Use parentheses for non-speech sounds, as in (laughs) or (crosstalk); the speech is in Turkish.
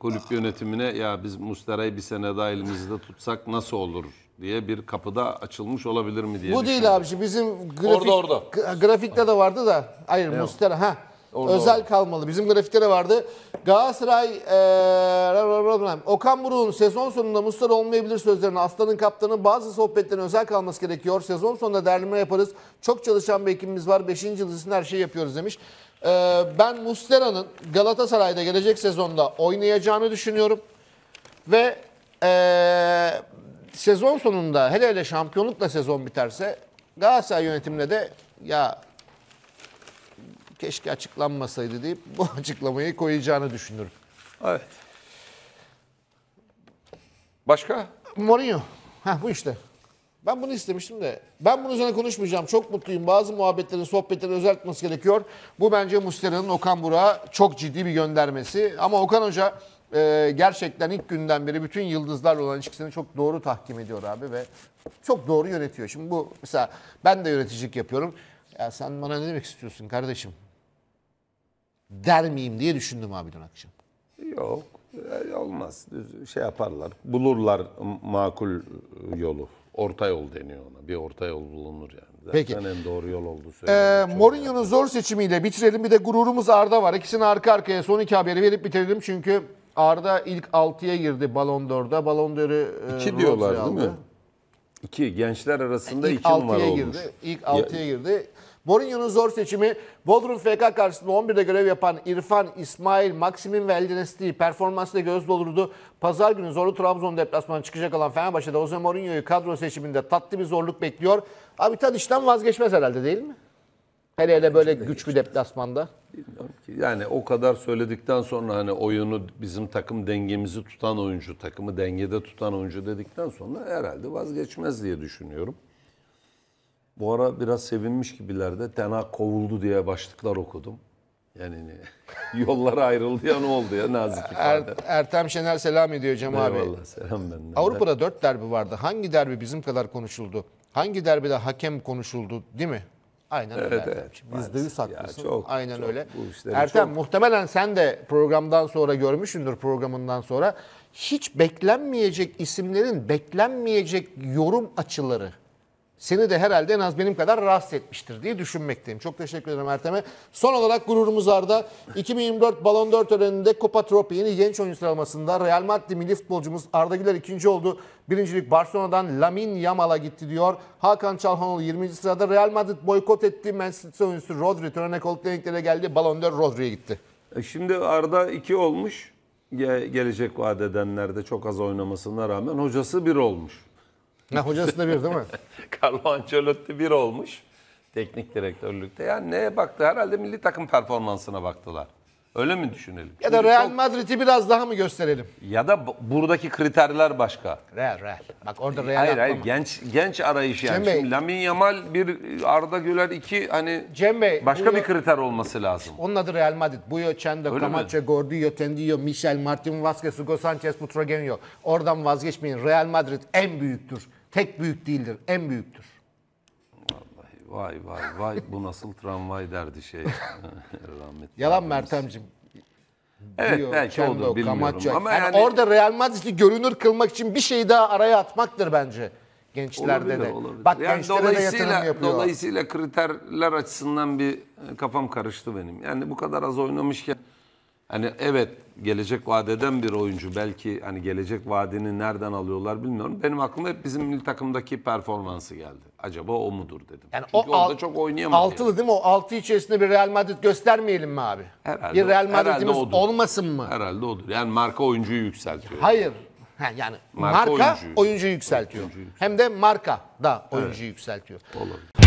kulüp yönetimine ya biz Mustera'yı bir sene daha elimizde tutsak nasıl olur diye bir kapıda açılmış olabilir mi diye Bu değil abi. Bizim grafik, Orada, orada. Grafikte de vardı da. Hayır Mustera. Ha. Orada, Özel kalmalı. Bizim grafikte de vardı. Galatasaray eee Okan Buruk'un sezon sonunda Mustera olmayabilir sözlerini Aslan'ın kaptanı bazı sohbetlerin özel kalması gerekiyor. Sezon sonunda derleme yaparız. Çok çalışan bir ekibimiz var. 5. yıldız için her şeyi yapıyoruz demiş. Eee, ben Mustera'nın Galatasaray'da gelecek sezonda oynayacağını düşünüyorum. Ve eee, sezon sonunda hele hele şampiyonlukla sezon biterse Galatasaray yönetimine de ya keşke açıklanmasaydı deyip bu (laughs) açıklamayı koyacağını düşünüyorum. Evet. Başka? Mourinho. Ha bu işte. Ben bunu istemiştim de. Ben bunun üzerine konuşmayacağım. Çok mutluyum. Bazı muhabbetlerin, sohbetlerin özel gerekiyor. Bu bence Muslera'nın Okan Burak'a çok ciddi bir göndermesi. Ama Okan Hoca e, gerçekten ilk günden beri bütün yıldızlarla olan ilişkisini çok doğru tahkim ediyor abi ve çok doğru yönetiyor. Şimdi bu mesela ben de yöneticilik yapıyorum. Ya sen bana ne demek istiyorsun kardeşim? Der miyim diye düşündüm abi dün akşam. Yok e, olmaz. Şey yaparlar. Bulurlar makul yolu. Orta yol deniyor ona. Bir orta yol bulunur yani. Zaten Peki. en doğru yol olduğu Ee, söyleniyor. Mourinho'nun zor seçimiyle bitirelim. Bir de gururumuz Arda var. İkisini arka arkaya son iki haberi verip bitirelim. Çünkü Arda ilk 6'ya girdi Ballon d'Or'da. Ballon d'Or'u e, İki diyorlar değil mi? İki. Gençler arasında İlk iki numara 6'ya olmuş. girdi. İlk 6'ya girdi. Mourinho'nun zor seçimi Bodrum FK karşısında 11'de görev yapan İrfan, İsmail, Maksimin ve El Nesli performansıyla göz doldurdu. Pazar günü zorlu Trabzon deplasmanı çıkacak olan Fenerbahçe'de Jose Mourinho'yu kadro seçiminde tatlı bir zorluk bekliyor. Abi Tadiş'ten vazgeçmez herhalde değil mi? Hele hele böyle güç bir deplasmanda. Bilmiyorum ki. Yani o kadar söyledikten sonra hani oyunu bizim takım dengemizi tutan oyuncu, takımı dengede tutan oyuncu dedikten sonra herhalde vazgeçmez diye düşünüyorum. Bu ara biraz sevinmiş gibilerde Tena kovuldu diye başlıklar okudum. Yani ne- (laughs) yollara ayrıldı ya ne oldu ya nazik Er, ifade. Ertem Şener selam ediyor Cem abi. Eyvallah selam benden. Avrupa'da dört derbi vardı. Hangi derbi bizim kadar konuşuldu? Hangi derbide hakem konuşuldu değil mi? Aynen öyle. Evet, evet. Ertemciğim. Yüzde yüz haklısın. Ya çok, Aynen çok öyle. Ertem çok- muhtemelen sen de programdan sonra görmüşsündür programından sonra. Hiç beklenmeyecek isimlerin beklenmeyecek yorum açıları seni de herhalde en az benim kadar rahatsız etmiştir diye düşünmekteyim. Çok teşekkür ederim Ertem'e. Son olarak gururumuz Arda. 2024 Ballon d'Or töreninde Copa Trophy yeni genç oyuncu sıralamasında Real Madrid milli futbolcumuz Arda Güler ikinci oldu. Birincilik Barcelona'dan Lamin Yamal'a gitti diyor. Hakan Çalhanoğlu 20. sırada Real Madrid boykot etti. Manchester City oyuncusu Rodri törene kolluk deneklerine geldi. Ballon d'Or Rodri'ye gitti. E Şimdi Arda 2 olmuş. Ge- gelecek vaat edenlerde çok az oynamasına rağmen hocası 1 olmuş. Ha, hocası da bir değil mi? (laughs) Carlo Ancelotti 1 olmuş. Teknik direktörlükte. Yani neye baktı? Herhalde milli takım performansına baktılar. Öyle mi düşünelim? Ya da Çünkü Real çok- Madrid'i biraz daha mı gösterelim? ya da bu- buradaki kriterler başka. Real Real. Bak orada Real hayır hayır atlama. genç genç arayış yani. Cem Bey- Şimdi Lamin Yamal bir Arda Güler iki hani Cem Bey, başka bu- bir kriter olması lazım. Onun adı Real Madrid. Buyo, Chendo, Öyle Camacho, Gordillo, Tendillo, Michel, Martin Vazquez, Hugo Sanchez, Butragueño. Oradan vazgeçmeyin. Real Madrid en büyüktür. Tek büyük değildir. En büyüktür. Vay vay vay bu nasıl tramvay derdi şey. (laughs) Rahmetli. Yalan abimiz. mı Ertem'cim? Evet Buyo, belki olur bilmiyorum. Camacho. Ama Yani yani, orada Real Madrid'i görünür kılmak için bir şey daha araya atmaktır bence. Gençlerde Olabilir, de. olabilir. Bak Yani gençlere de dolayısıyla, yatırım yapıyor. Dolayısıyla kriterler açısından bir e, kafam karıştı benim. Yani bu kadar az oynamışken hani evet gelecek vadeden bir oyuncu belki hani gelecek vadini nereden alıyorlar bilmiyorum. Benim aklıma hep bizim milli takımdaki performansı geldi. Acaba o mudur dedim. Yani Çünkü o orada çok oynayamadı. Altılı değil mi? O altı içerisinde bir Real Madrid göstermeyelim mi abi? Herhalde bir Real Madrid'imiz olmasın mı? Herhalde odur. Yani marka oyuncuyu yükseltiyor. Hayır. Ha, yani Marka marka, oyuncuyu. oyuncuyu, yükseltiyor. Hem de marka da oyuncuyu yükseltiyor. Olabilir.